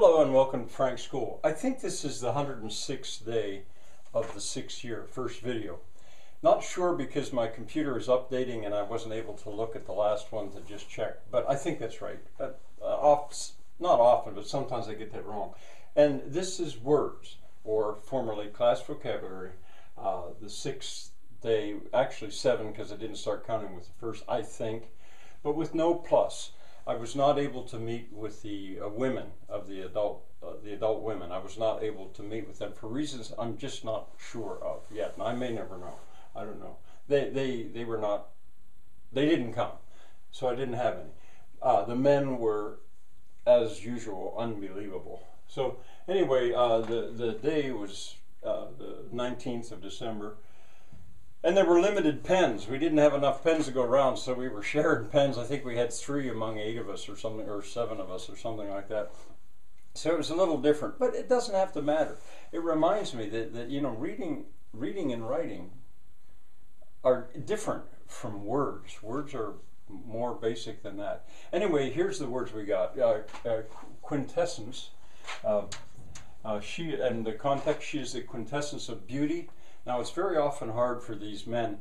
Hello and welcome to Frank's School. I think this is the 106th day of the sixth year, first video. Not sure because my computer is updating and I wasn't able to look at the last one to just check, but I think that's right. Uh, off, not often, but sometimes I get that wrong. And this is words, or formerly class vocabulary, uh, the sixth day, actually seven because I didn't start counting with the first, I think, but with no plus. I was not able to meet with the uh, women of the adult, uh, the adult women. I was not able to meet with them for reasons I'm just not sure of yet, and I may never know. I don't know. They they they were not. They didn't come, so I didn't have any. Uh, the men were, as usual, unbelievable. So anyway, uh, the the day was uh, the 19th of December. And there were limited pens. We didn't have enough pens to go around, so we were sharing pens. I think we had three among eight of us, or something, or seven of us, or something like that. So it was a little different, but it doesn't have to matter. It reminds me that, that you know, reading, reading and writing are different from words. Words are more basic than that. Anyway, here's the words we got: uh, uh, quintessence. Uh, she and the context. She is the quintessence of beauty now, it's very often hard for these men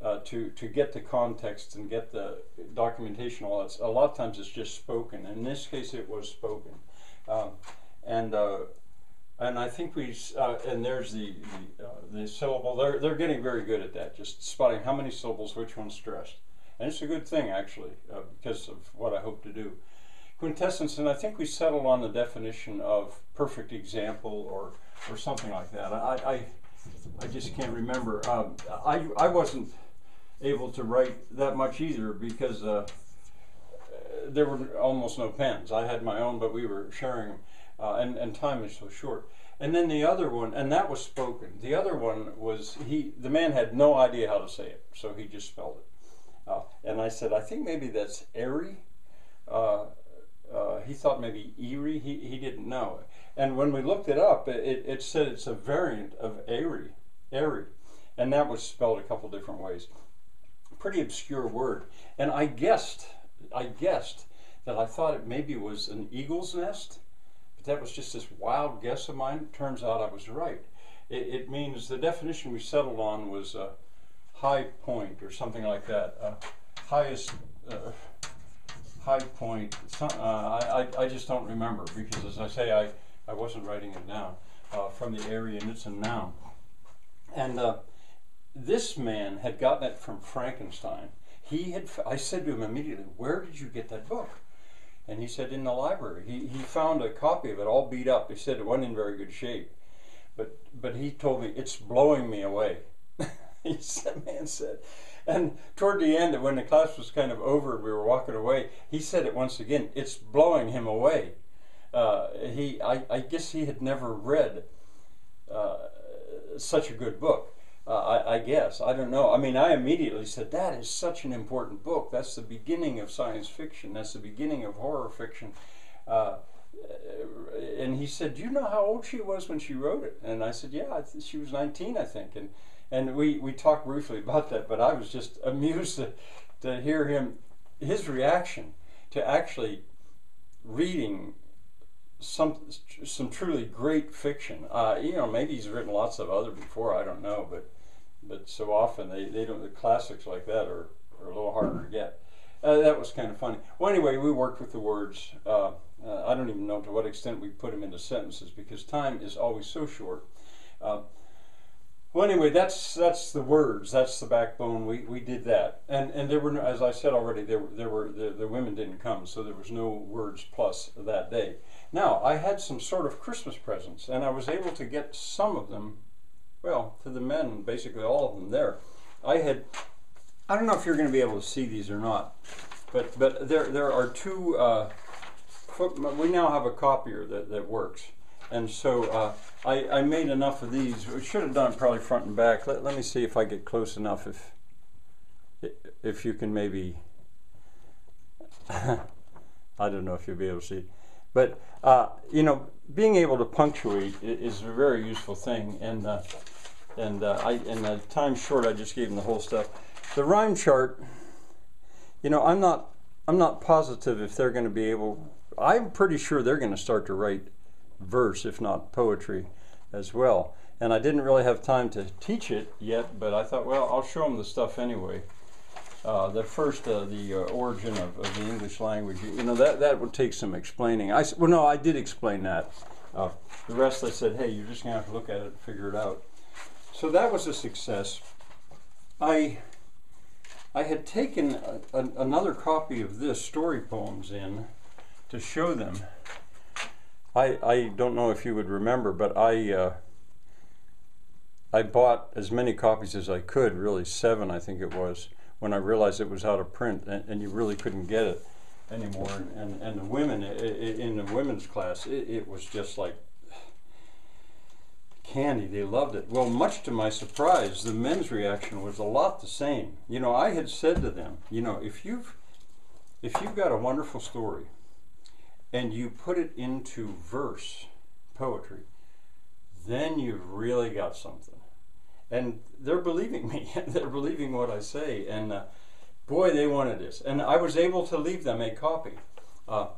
uh, to, to get the context and get the documentation. All that. A lot of times it's just spoken. In this case, it was spoken. Um, and uh, and I think we uh, and there's the the, uh, the, syllable. They're they're getting very good at that, just spotting how many syllables, which one's stressed, and it's a good thing actually uh, because of what I hope to do. Quintessence, and I think we settled on the definition of perfect example or or something like that. I, I I just can't remember. Um, I, I wasn't able to write that much either because uh, there were almost no pens. I had my own, but we were sharing them, uh, and, and time is so short. And then the other one, and that was spoken. The other one was he. The man had no idea how to say it, so he just spelled it. Uh, and I said, I think maybe that's airy. Uh, uh, he thought maybe Erie. He, he didn't know. And when we looked it up, it, it said it's a variant of Airy, Airy. And that was spelled a couple different ways. Pretty obscure word. And I guessed, I guessed that I thought it maybe was an eagle's nest. But that was just this wild guess of mine. Turns out I was right. It, it means the definition we settled on was a high point or something like that. Uh, highest. Uh, high point. Uh, I, I just don't remember because, as I say, I, I wasn't writing it down uh, from the area, and it's a noun. And uh, this man had gotten it from Frankenstein. He had. I said to him immediately, "Where did you get that book?" And he said, "In the library." He he found a copy of it, all beat up. He said it wasn't in very good shape, but but he told me it's blowing me away. he said, "Man said." And toward the end, when the class was kind of over and we were walking away, he said it once again. It's blowing him away. Uh, he, I, I, guess he had never read uh, such a good book. Uh, I, I, guess I don't know. I mean, I immediately said that is such an important book. That's the beginning of science fiction. That's the beginning of horror fiction. Uh, and he said, "Do you know how old she was when she wrote it?" And I said, "Yeah, she was 19, I think." And and we, we talked briefly about that, but I was just amused to, to hear him, his reaction to actually reading some some truly great fiction. Uh, you know, maybe he's written lots of other before. I don't know, but but so often they, they don't the classics like that are, are a little harder to get. Uh, that was kind of funny. Well, anyway, we worked with the words. Uh, uh I don't even know to what extent we put them into sentences because time is always so short. Uh, well, anyway, that's that's the words. That's the backbone. We, we did that, and and there were, no, as I said already, there there were the, the women didn't come, so there was no words plus that day. Now I had some sort of Christmas presents, and I was able to get some of them, well, to the men, basically all of them there. I had, I don't know if you're going to be able to see these or not, but but there there are two. Uh, we now have a copier that that works. And so uh, I, I made enough of these. We should have done probably front and back. Let, let me see if I get close enough. If if you can maybe, I don't know if you'll be able to see, but uh, you know, being able to punctuate is a very useful thing. And uh, and uh, I and the time short, I just gave them the whole stuff. The rhyme chart, you know, I'm not I'm not positive if they're going to be able I'm pretty sure they're going to start to write verse, if not poetry, as well. And I didn't really have time to teach it yet, but I thought, well, I'll show them the stuff anyway. Uh, the first, uh, the uh, origin of, of, the English language, you know, that, that would take some explaining. I, well, no, I did explain that. Uh, the rest I said, hey, you're just going to have to look at it and figure it out. So that was a success. I, I had taken a, a, another copy of this, Story Poems, in to show them. I, I don't know if you would remember, but I, uh, I bought as many copies as I could, really seven I think it was, when I realized it was out of print and, and you really couldn't get it anymore. And, and the women, in the women's class, it, it was just like candy. They loved it. Well, much to my surprise, the men's reaction was a lot the same. You know, I had said to them, you know, if you've if you've got a wonderful story and you put it into verse poetry, then you've really got something. And they're believing me. they're believing what I say. And uh, boy, they wanted this. And I was able to leave them a copy. Uh,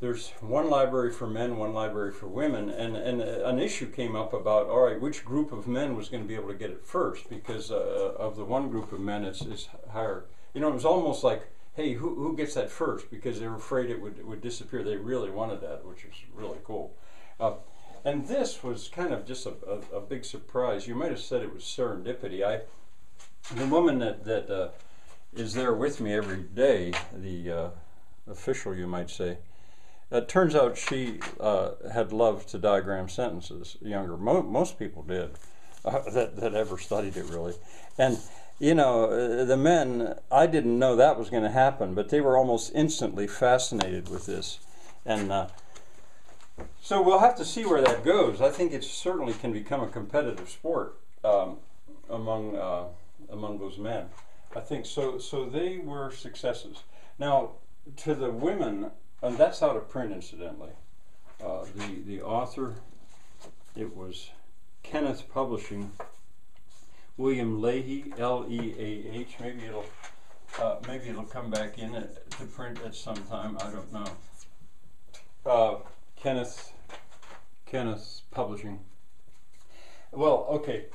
there's one library for men, one library for women, and, and an issue came up about, all right, which group of men was going to be able to get it first, because uh, of the one group of men, it's, it's higher. You know, it was almost like, hey, who, who gets that first? Because they were afraid it would, it would disappear. They really wanted that, which was really cool. Uh, and this was kind of just a, a, a, big surprise. You might have said it was serendipity. I, the woman that, that uh, is there with me every day, the uh, official, you might say, it turns out she uh, had loved to diagram sentences younger. Mo most people did uh, that, that ever studied it, really. And, you know, uh, the men, I didn't know that was going to happen, but they were almost instantly fascinated with this. And uh, so we'll have to see where that goes. I think it certainly can become a competitive sport um, among, uh, among those men. I think so. So they were successes. Now, to the women, and that's out of print, incidentally. Uh, the the author, it was Kenneth Publishing. William Leahy, L-E-A-H. Maybe it'll uh, maybe it'll come back in at, to print at some time. I don't know. Kenneth Kenneth Publishing. Well, okay.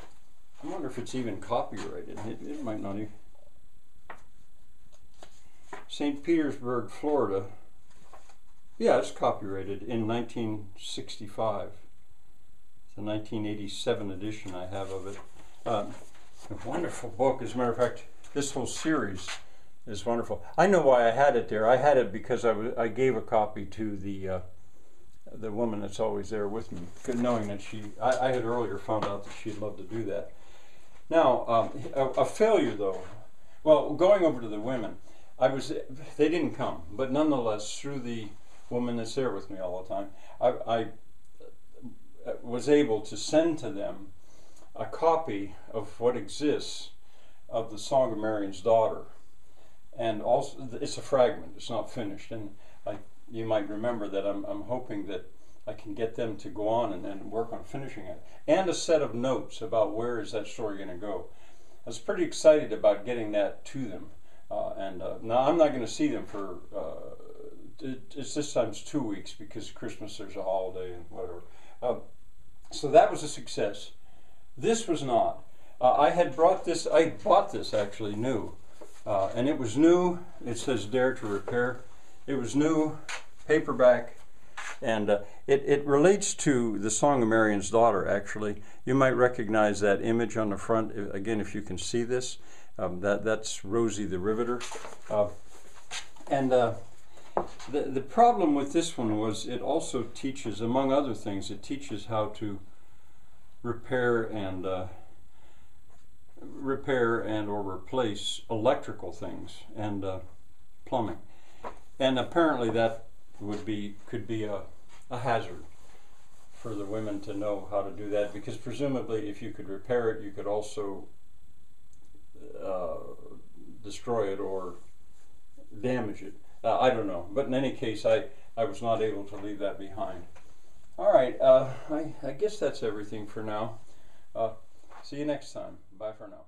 I wonder if it's even copyrighted. It, it might not even. St. Petersburg, Florida. Yeah, it's copyrighted in 1965. It's a 1987 edition I have of it. Um, a wonderful book. As a matter of fact, this whole series is wonderful. I know why I had it there. I had it because I, I gave a copy to the uh, the woman that's always there with me, knowing that she, I, I had earlier found out that she'd love to do that. Now, um, a, a failure though. Well, going over to the women, I was, they didn't come, but nonetheless, through the woman that's there with me all the time, I, I was able to send to them a copy of what exists of the Song of Marian's Daughter. And also, it's a fragment, it's not finished. And I you might remember that I'm, I'm hoping that I can get them to go on and, and work on finishing it. And a set of notes about where is that story going to go. I was pretty excited about getting that to them. Uh, and uh, now I'm not going to see them for, uh, it, it's this time's two weeks because Christmas there's a holiday and whatever. Uh, so that was a success. This was not. Uh, I had brought this, I bought this actually new. Uh, and it was new. It says Dare to Repair. It was new paperback, and uh, it, it relates to the Song of Marian's Daughter, actually. You might recognize that image on the front. Again, if you can see this, um, that, that's Rosie the Riveter. Uh, and uh, the, the problem with this one was it also teaches, among other things, it teaches how to repair and uh, repair and or replace electrical things and uh, plumbing. And apparently that would be could be a, a hazard for the women to know how to do that because presumably if you could repair it you could also uh, destroy it or damage it. Uh, I don't know but in any case I I was not able to leave that behind. All right uh, I, I guess that's everything for now. Uh, see you next time. Bye for now